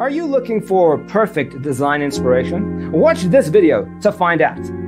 Are you looking for perfect design inspiration? Watch this video to find out.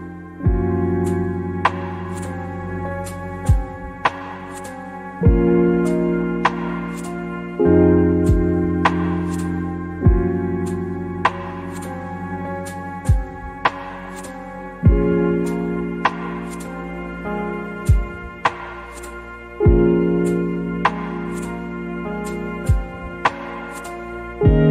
designercheatsheet.com.